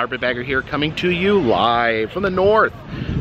Carpetbagger here, coming to you live from the north,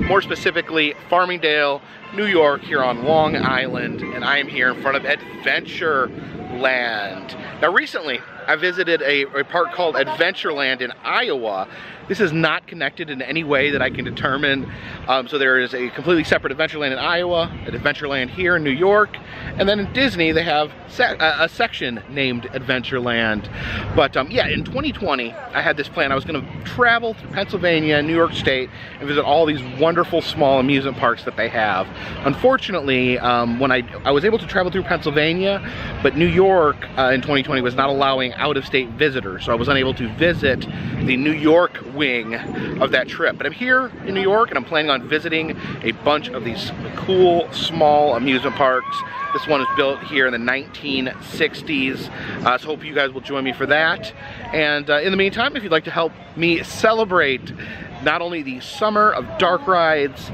more specifically Farmingdale, New York, here on Long Island, and I am here in front of Adventureland. Now recently, I visited a, a park called Adventureland in Iowa. This is not connected in any way that I can determine. Um, so there is a completely separate Adventureland in Iowa, an Adventureland here in New York, and then in Disney they have a section named Adventureland. But um, yeah, in 2020, I had this plan. I was gonna travel through Pennsylvania, and New York State, and visit all these wonderful small amusement parks that they have. Unfortunately, um, when I, I was able to travel through Pennsylvania, but New York uh, in 2020 was not allowing out-of-state visitors, so I was unable to visit the New York wing of that trip. But I'm here in New York and I'm planning on visiting a bunch of these cool, small amusement parks. This one is built here in the 1960s, uh, so hope you guys will join me for that. And uh, in the meantime, if you'd like to help me celebrate not only the summer of dark rides,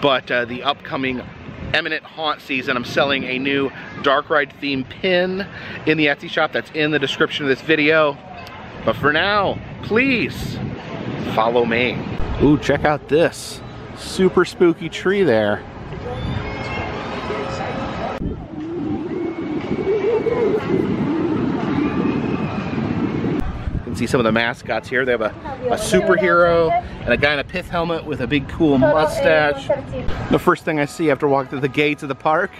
but uh, the upcoming Eminent Haunt season. I'm selling a new dark ride theme pin in the Etsy shop that's in the description of this video. But for now, please follow me. Ooh, check out this super spooky tree there. You can see some of the mascots here. They have a, a superhero and a guy in a pith helmet with a big cool mustache. The first thing I see after walking through the gates of the park,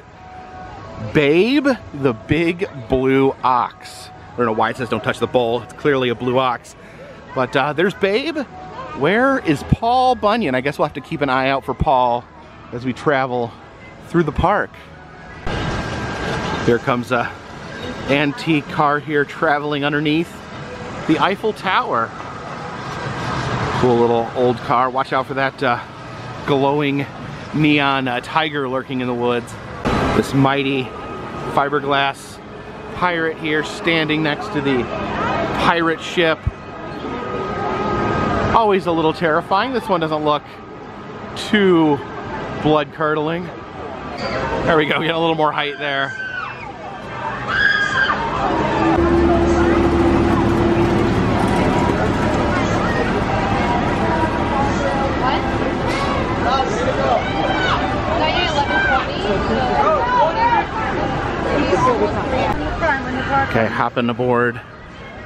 Babe, the big blue ox. I don't know why it says don't touch the bowl. It's clearly a blue ox. But uh, there's Babe. Where is Paul Bunyan? I guess we'll have to keep an eye out for Paul as we travel through the park. Here comes a antique car here traveling underneath the Eiffel Tower. Cool little old car. Watch out for that uh, glowing neon uh, tiger lurking in the woods. This mighty fiberglass pirate here standing next to the pirate ship. Always a little terrifying. This one doesn't look too blood curdling. There we go, get a little more height there. Okay, hopping aboard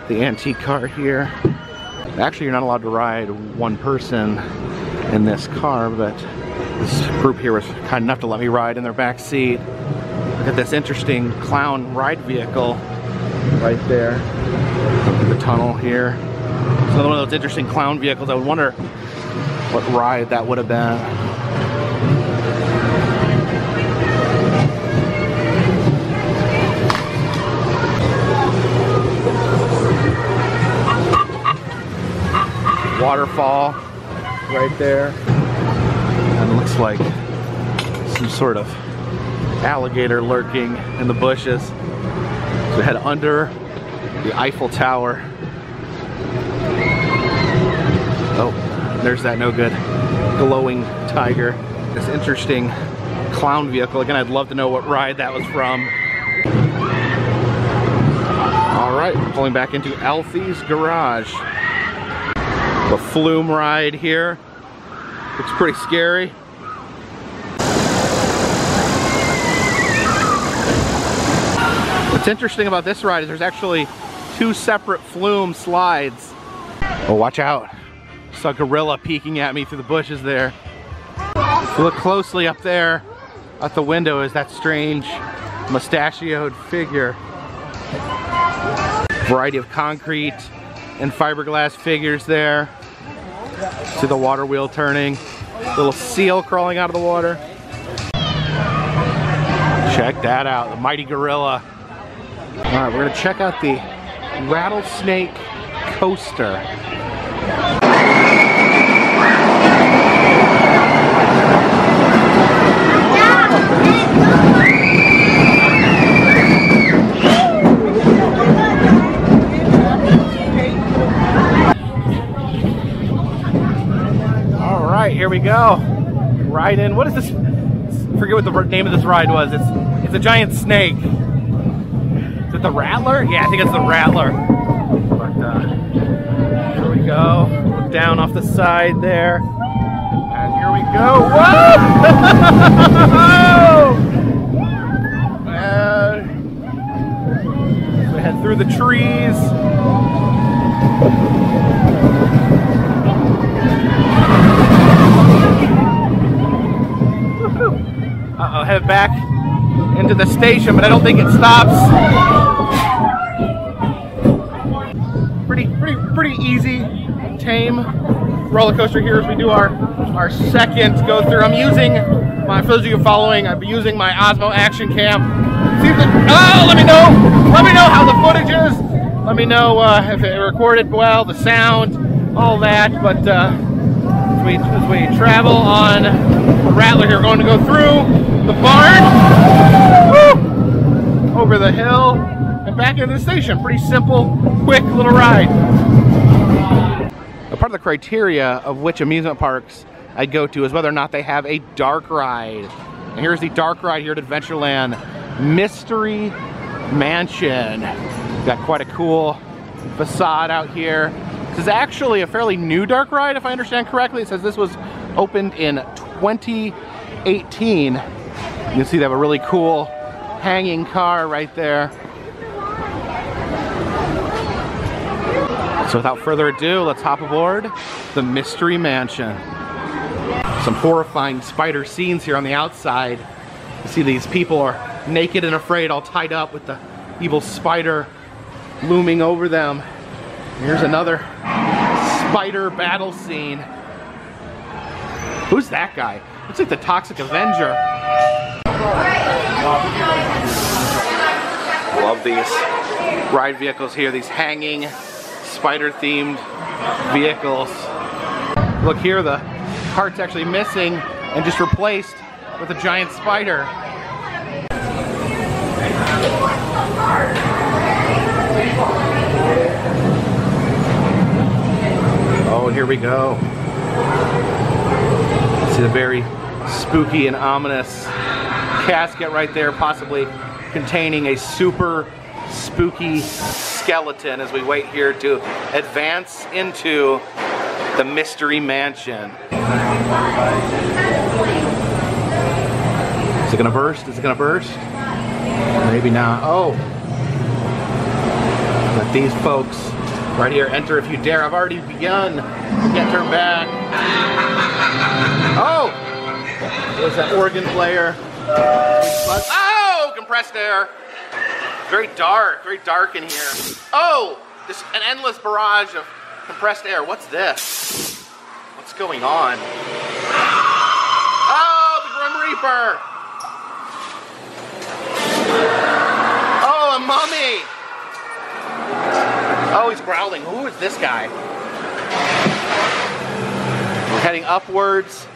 the antique car here. Actually, you're not allowed to ride one person in this car, but this group here was kind enough to let me ride in their back seat. Look at this interesting clown ride vehicle right there. The tunnel here. It's another one of those interesting clown vehicles. I would wonder what ride that would have been. Waterfall right there. And it looks like some sort of alligator lurking in the bushes. So we head under the Eiffel Tower. Oh, there's that no good glowing tiger. This interesting clown vehicle. Again, I'd love to know what ride that was from. All right, pulling back into Alfie's Garage. The flume ride here. Looks pretty scary. What's interesting about this ride is there's actually two separate flume slides. Oh, watch out. Saw a gorilla peeking at me through the bushes there. Look closely up there at the window is that strange mustachioed figure. Variety of concrete and fiberglass figures there. See the water wheel turning. Little seal crawling out of the water. Check that out, the mighty gorilla. All right, we're gonna check out the rattlesnake coaster. here we go. Ride in. What is this? I forget what the name of this ride was. It's it's a giant snake. Is it the Rattler? Yeah, I think it's the Rattler. But uh, There we go. Down off the side there. And here we go. Whoa! and we head through the trees. Uh-oh, head back into the station, but I don't think it stops. Pretty, pretty, pretty easy, tame roller coaster here as we do our our second go through. I'm using my, for those of you following, I'm using my Osmo Action Cam. See if the, oh, let me know, let me know how the footage is. Let me know uh, if it recorded well, the sound, all that. But uh, as we as we travel on Rattler here, going to go through the barn, woo, over the hill, and back into the station. Pretty simple, quick little ride. A part of the criteria of which amusement parks I go to is whether or not they have a dark ride. And here's the dark ride here at Adventureland, Mystery Mansion. Got quite a cool facade out here. This is actually a fairly new dark ride, if I understand correctly. It says this was opened in 2018. You can see they have a really cool hanging car right there. So without further ado, let's hop aboard the Mystery Mansion. Some horrifying spider scenes here on the outside. You see these people are naked and afraid, all tied up with the evil spider looming over them. Here's another spider battle scene. Who's that guy? Looks like the Toxic Avenger. Love these ride vehicles here, these hanging spider themed vehicles. Look here, the cart's actually missing and just replaced with a giant spider. Oh, here we go. See the very spooky and ominous casket right there, possibly containing a super spooky skeleton as we wait here to advance into the Mystery Mansion. Is it gonna burst? Is it gonna burst? Maybe not. Oh. Let these folks right here enter if you dare. I've already begun. Can't turn back. Oh! There's that organ player. Oh! Compressed air. Very dark, very dark in here. Oh! This an endless barrage of compressed air. What's this? What's going on? Oh, the Grim Reaper! Oh, a mummy! Oh, he's growling. Who is this guy? We're heading upwards,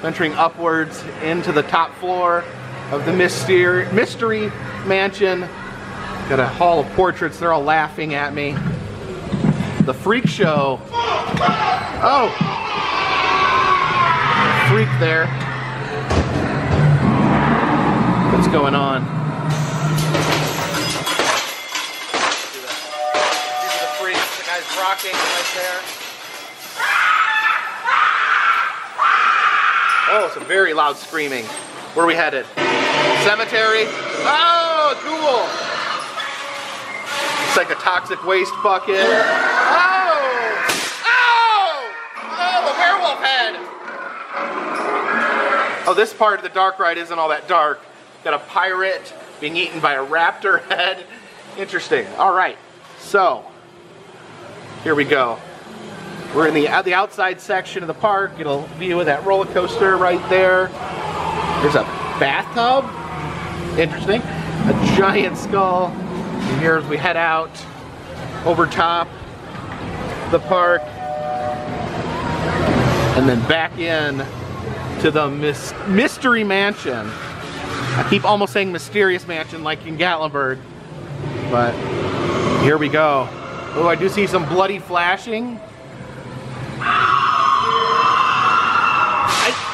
venturing upwards into the top floor of the mystery, mystery mansion. Got a hall of portraits. They're all laughing at me. The freak show. Oh! Freak there. What's going on? These are the freaks. The guy's rocking right there. Oh, some very loud screaming. Where are we headed? Cemetery? Oh, cool! It's like a toxic waste bucket. Oh! Oh! Oh, the werewolf head! Oh, this part of the dark ride isn't all that dark. Got a pirate being eaten by a raptor head. Interesting. All right. So, here we go. We're in the, the outside section of the park. It'll view of that roller coaster right there. There's a bathtub. Interesting. A giant skull. And here as we head out over top the park and then back in to the Mystery Mansion. I keep almost saying Mysterious Mansion like in Gatlinburg, but here we go. Oh, I do see some bloody flashing.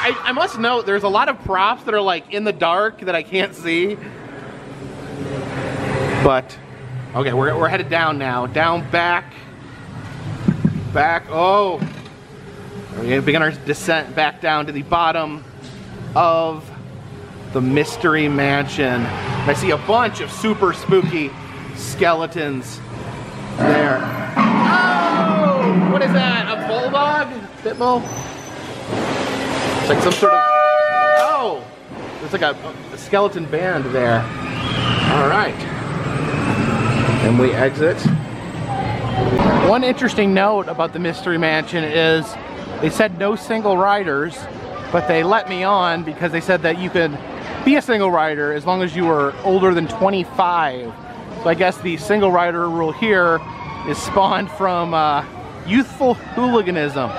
I, I, must note there's a lot of props that are like in the dark that I can't see. But, okay, we're, we're headed down now. Down back back. Oh, we begin our descent back down to the bottom of the Mystery Mansion. I see a bunch of super spooky skeletons there. Oh, what is that? A bulldog? Pitbull? It's like some sort of, oh, there's like a, a skeleton band there. All right. And we exit. One interesting note about the Mystery Mansion is they said no single riders, but they let me on because they said that you could be a single rider as long as you were older than 25. So I guess the single rider rule here is spawned from uh, youthful hooliganism.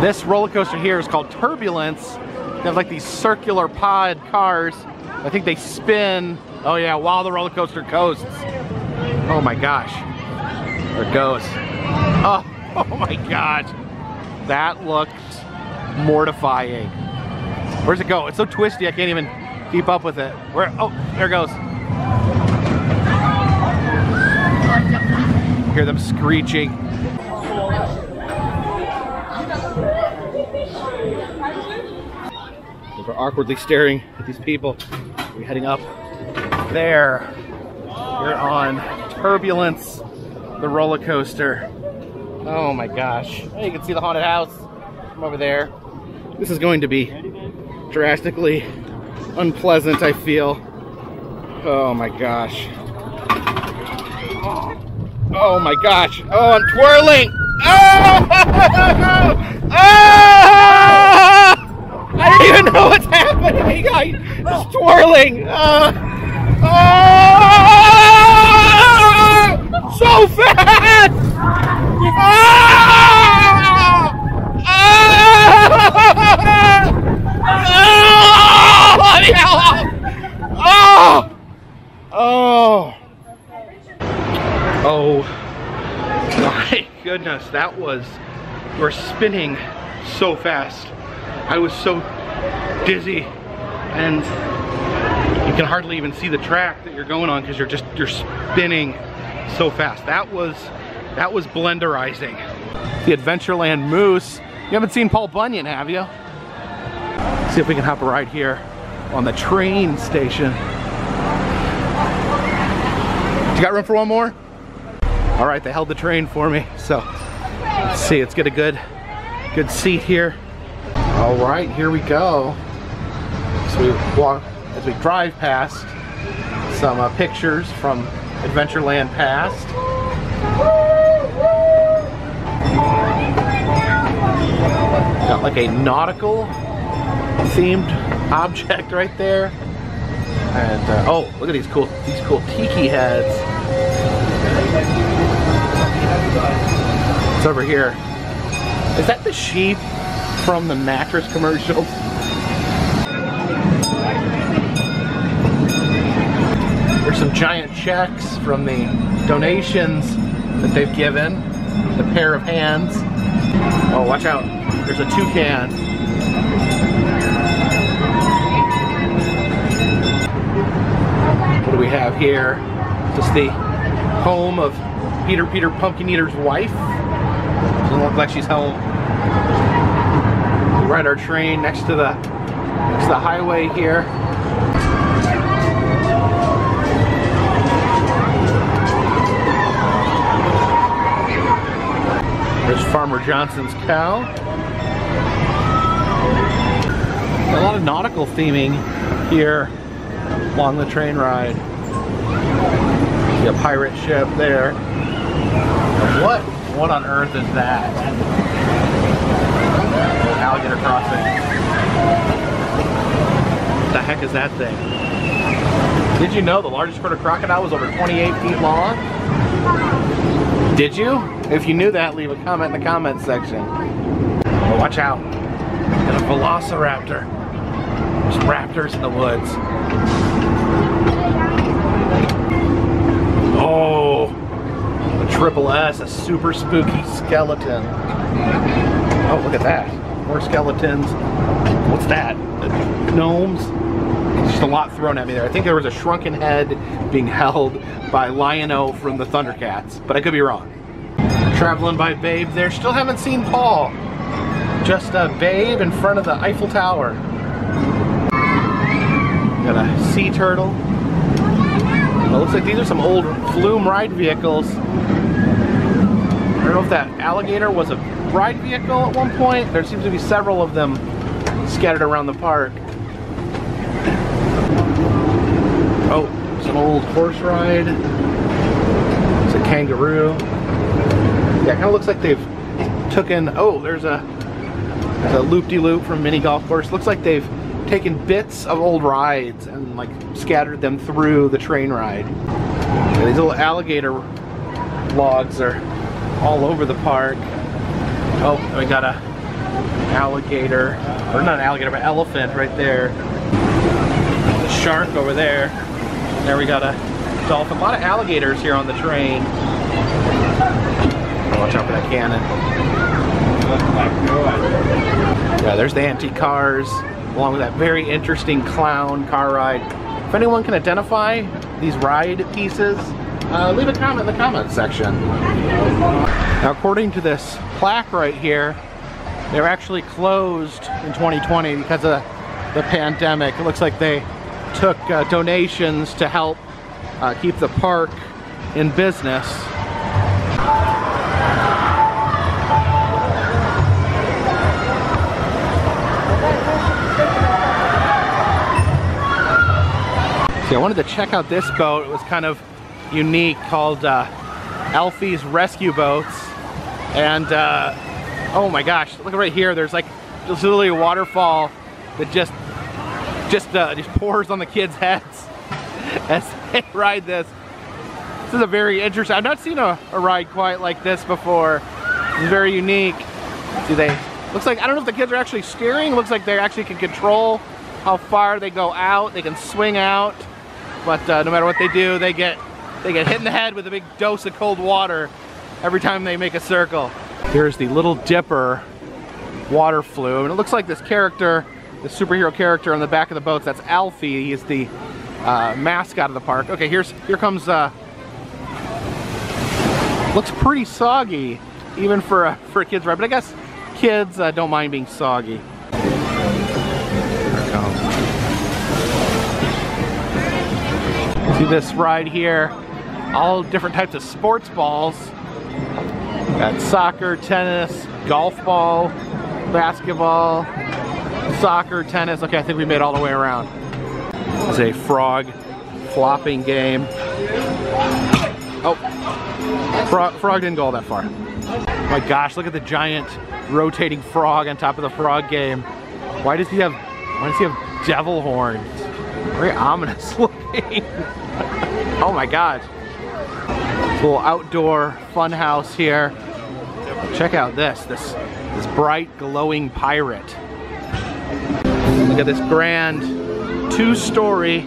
This roller coaster here is called Turbulence. They have like these circular pod cars. I think they spin, oh yeah, while the roller coaster coasts. Oh my gosh. There it goes. Oh, oh my god. That looks mortifying. Where's it go? It's so twisty I can't even keep up with it. Where, oh, there it goes. Hear them screeching. We're awkwardly staring at these people. We're heading up there. We're on Turbulence, the roller coaster. Oh my gosh. Oh, you can see the haunted house from over there. This is going to be drastically unpleasant, I feel. Oh my gosh. Oh my gosh. Oh, I'm twirling. Oh! oh! I don't even know what's happening. I, it's twirling. Uh, oh! So fast! Oh! Oh! Oh! My goodness, that was, we're spinning so fast. I was so dizzy and you can hardly even see the track that you're going on because you're just, you're spinning so fast. That was, that was blenderizing. The Adventureland Moose. You haven't seen Paul Bunyan, have you? See if we can hop a ride here on the train station. You got room for one more? All right, they held the train for me. So let's see, let's get a good, good seat here. All right, here we go. So we walk, as we drive past some uh, pictures from Adventureland past. Got like a nautical themed object right there. And uh, oh, look at these cool, these cool tiki heads. It's over here. Is that the sheep from the mattress commercial. some giant checks from the donations that they've given. The pair of hands. Oh, watch out. There's a toucan. What do we have here? Just the home of Peter Peter Pumpkin Eater's wife. Doesn't look like she's home We ride our train next to the next to the highway here. Johnson's cow. A lot of nautical theming here along the train ride. See a pirate ship there. What? What on earth is that? alligator crossing. What the heck is that thing? Did you know the largest crocodile was over 28 feet long? Did you? If you knew that, leave a comment in the comment section. watch out. Got a velociraptor. Just raptors in the woods. Oh, a triple S, a super spooky skeleton. Oh, look at that. More skeletons. What's that? Gnomes? Just a lot thrown at me there. I think there was a shrunken head being held by Lion-O from the Thundercats, but I could be wrong. Traveling by Babe there. Still haven't seen Paul. Just a Babe in front of the Eiffel Tower. Got a sea turtle. It looks like these are some old flume ride vehicles. I don't know if that alligator was a ride vehicle at one point. There seems to be several of them scattered around the park. Oh, it's an old horse ride. It's a kangaroo. Yeah, kind of looks like they've taken, oh, there's a, there's a loop-de-loop -loop from mini golf course. Looks like they've taken bits of old rides and like scattered them through the train ride. Yeah, these little alligator logs are all over the park. Oh, we got a alligator, or not alligator, but elephant right there. The shark over there. There we got a dolphin. A lot of alligators here on the train. Watch out for that cannon. Yeah, there's the antique cars, along with that very interesting clown car ride. If anyone can identify these ride pieces, uh, leave a comment in the comments section. Now, according to this plaque right here, they were actually closed in 2020 because of the pandemic. It looks like they took uh, donations to help uh, keep the park in business. See, I wanted to check out this boat. It was kind of unique called uh, Rescue Boats. And uh, oh my gosh, look right here. There's like, there's literally a waterfall that just just uh, just pours on the kids' heads as they ride this. This is a very interesting, I've not seen a, a ride quite like this before. It's very unique. See they, looks like, I don't know if the kids are actually steering. Looks like they actually can control how far they go out. They can swing out. But uh, no matter what they do, they get they get hit in the head with a big dose of cold water every time they make a circle. Here's the Little Dipper water flume. And it looks like this character, the superhero character on the back of the boats, that's Alfie. He's the uh, mascot of the park. Okay, here's here comes, uh, looks pretty soggy, even for for a kid's ride. But I guess kids uh, don't mind being soggy. See this ride here, all different types of sports balls. Got soccer, tennis, golf ball, basketball, soccer, tennis. Okay, I think we made all the way around. It's a frog flopping game. Oh, frog, frog didn't go all that far. My gosh, look at the giant rotating frog on top of the frog game. Why does he have, why does he have devil horns? Very ominous looking. Oh my god. Little outdoor fun house here. Check out this, this, this bright glowing pirate. Look at this grand two-story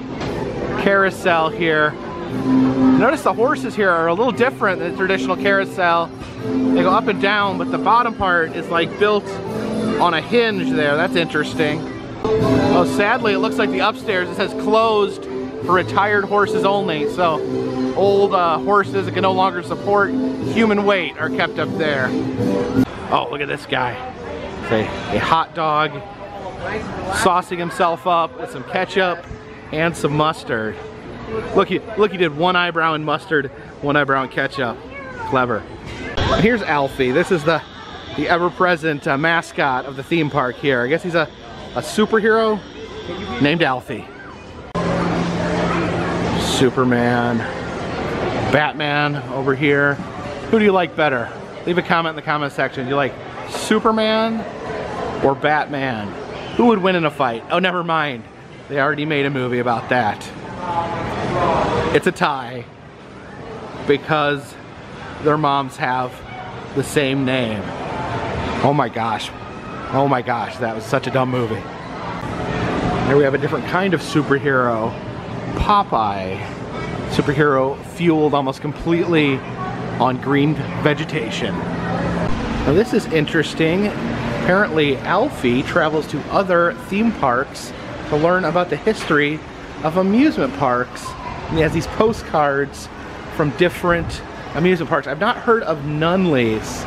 carousel here. Notice the horses here are a little different than the traditional carousel. They go up and down, but the bottom part is like built on a hinge there. That's interesting. Oh, sadly, it looks like the upstairs, it says closed for retired horses only. So old uh, horses that can no longer support human weight are kept up there. Oh, look at this guy. It's a, a hot dog saucing himself up with some ketchup and some mustard. Look, he, look, he did one eyebrow in mustard, one eyebrow in ketchup. Clever. Here's Alfie. This is the, the ever-present uh, mascot of the theme park here. I guess he's a, a superhero named Alfie. Superman, Batman over here. Who do you like better? Leave a comment in the comment section. Do you like Superman or Batman? Who would win in a fight? Oh, never mind. They already made a movie about that. It's a tie because their moms have the same name. Oh my gosh. Oh my gosh, that was such a dumb movie. Here we have a different kind of superhero, Popeye. Superhero fueled almost completely on green vegetation. Now this is interesting. Apparently Alfie travels to other theme parks to learn about the history of amusement parks. And he has these postcards from different amusement parks. I've not heard of Nunley's.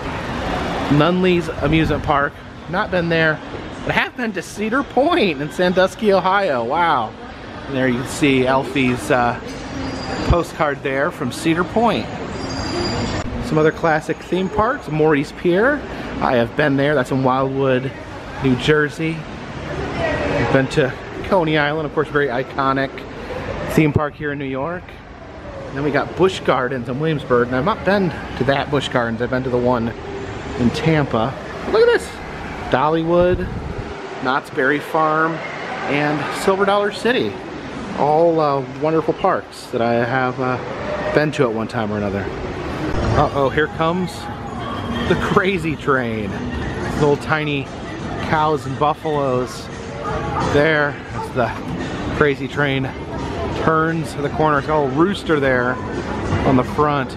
Nunley's Amusement Park. Not been there, but I have been to Cedar Point in Sandusky, Ohio. Wow. There you can see Alfie's uh, postcard there from Cedar Point. Some other classic theme parks, Morey's Pier. I have been there, that's in Wildwood, New Jersey. I've been to Coney Island, of course, very iconic theme park here in New York. And then we got Busch Gardens in Williamsburg, and I've not been to that Busch Gardens, I've been to the one in Tampa. Look at this, Dollywood, Knott's Berry Farm, and Silver Dollar City. All uh, wonderful parks that I have uh, been to at one time or another. Uh-oh, here comes the crazy train. Little tiny cows and buffaloes. There, the crazy train. Turns the corner, it's got a little rooster there on the front.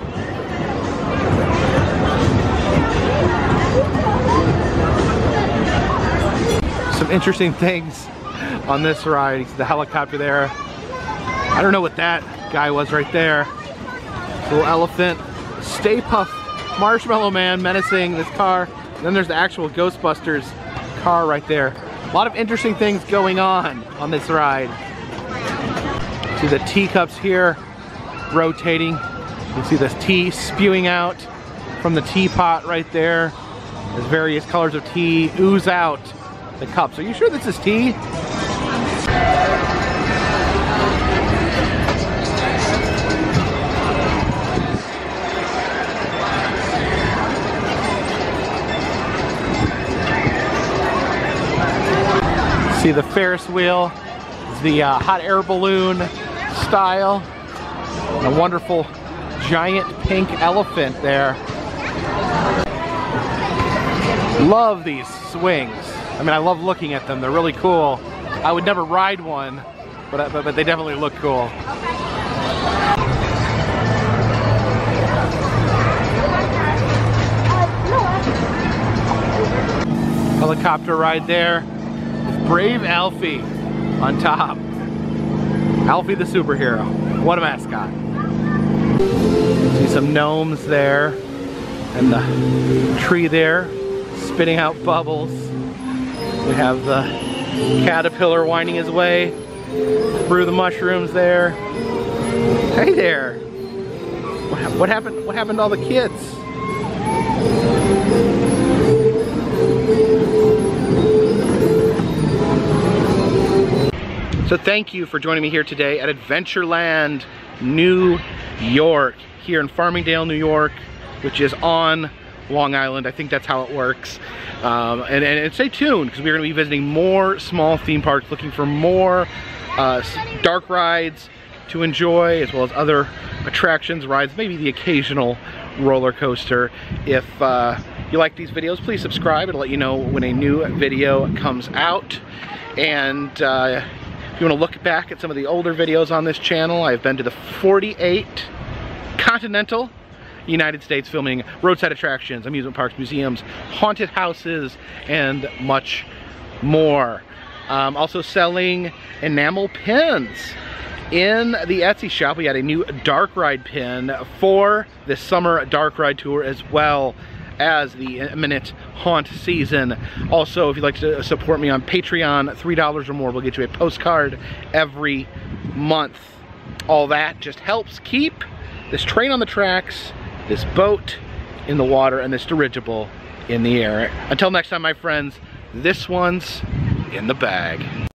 Some interesting things on this ride. The helicopter there. I don't know what that guy was right there. Little elephant. Stay Puft Marshmallow Man menacing this car. And then there's the actual Ghostbusters car right there. A lot of interesting things going on on this ride. See the teacups here rotating. You see this tea spewing out from the teapot right there. There's various colors of tea ooze out the cups. Are you sure this is tea? See the Ferris wheel, the uh, hot air balloon style, a wonderful giant pink elephant there. Love these swings. I mean, I love looking at them. They're really cool. I would never ride one, but, but, but they definitely look cool. Helicopter ride there. Brave Alfie on top. Alfie the superhero. What a mascot. See some gnomes there and the tree there spitting out bubbles. We have the caterpillar winding his way through the mushrooms there. Hey there. What, happened what happened to all the kids? So thank you for joining me here today at Adventureland, New York, here in Farmingdale, New York, which is on Long Island. I think that's how it works. Um, and, and, stay tuned because we're going to be visiting more small theme parks, looking for more uh, dark rides to enjoy, as well as other attractions, rides, maybe the occasional roller coaster. If uh, you like these videos, please subscribe. It'll let you know when a new video comes out. And uh, if you want to look back at some of the older videos on this channel, I've been to the 48 continental United States filming roadside attractions, amusement parks, museums, haunted houses, and much more. Um, also selling enamel pins. In the Etsy shop, we had a new dark ride pin for the summer dark ride tour as well as the imminent haunt season. Also, if you'd like to support me on Patreon, $3 or more will get you a postcard every month. All that just helps keep this train on the tracks, this boat in the water, and this dirigible in the air. Until next time, my friends, this one's in the bag.